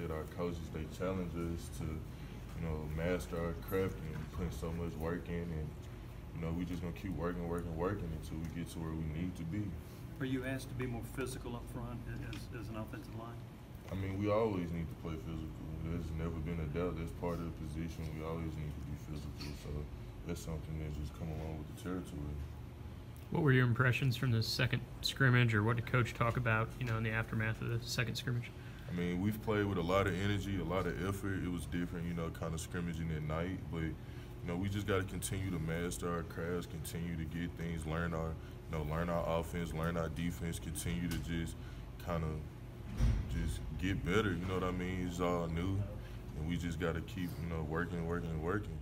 said, our coaches they challenge us to, you know, master our craft and putting so much work in, and you know, we just gonna keep working, working, working until we get to where we need to be. Are you asked to be more physical up front as, as an offensive line? I mean, we always need to play physical. There's never been a doubt. That's part of the position. We always need to be physical. So that's something that just come along with the territory. What were your impressions from the second scrimmage, or what did Coach talk about, you know, in the aftermath of the second scrimmage? I mean, we've played with a lot of energy, a lot of effort. It was different, you know, kind of scrimmaging at night, but you know, we just got to continue to master our crafts, continue to get things, learn our, you know, learn our offense, learn our defense, continue to just kind of just get better. You know what I mean? It's all new, and we just got to keep, you know, working, working, and working.